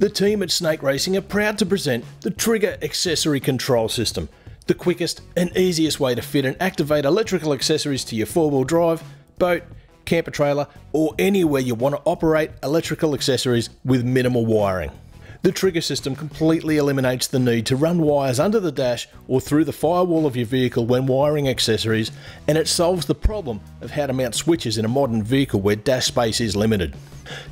The team at Snake Racing are proud to present the Trigger Accessory Control System, the quickest and easiest way to fit and activate electrical accessories to your four wheel drive, boat, camper trailer, or anywhere you want to operate electrical accessories with minimal wiring. The trigger system completely eliminates the need to run wires under the dash or through the firewall of your vehicle when wiring accessories, and it solves the problem of how to mount switches in a modern vehicle where dash space is limited.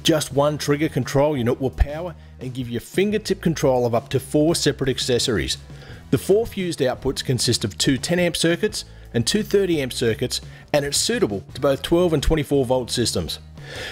Just one trigger control unit will power and give you fingertip control of up to four separate accessories. The four fused outputs consist of two 10 amp circuits and two 30 amp circuits, and it's suitable to both 12 and 24 volt systems.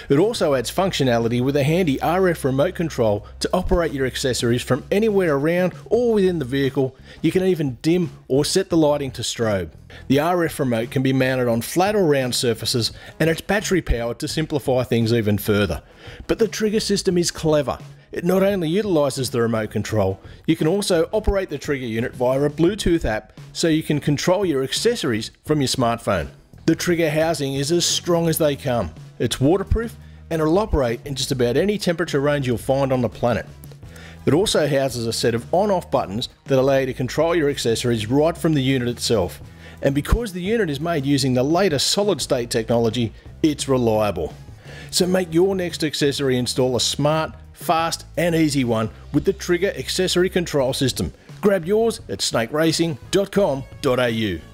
It also adds functionality with a handy RF remote control to operate your accessories from anywhere around or within the vehicle. You can even dim or set the lighting to strobe. The RF remote can be mounted on flat or round surfaces and it's battery powered to simplify things even further. But the trigger system is clever. It not only utilises the remote control, you can also operate the trigger unit via a Bluetooth app so you can control your accessories from your smartphone. The trigger housing is as strong as they come. It's waterproof and it'll operate in just about any temperature range you'll find on the planet. It also houses a set of on-off buttons that allow you to control your accessories right from the unit itself. And because the unit is made using the latest solid state technology, it's reliable. So make your next accessory install a smart, fast and easy one with the Trigger Accessory Control System. Grab yours at snakeracing.com.au.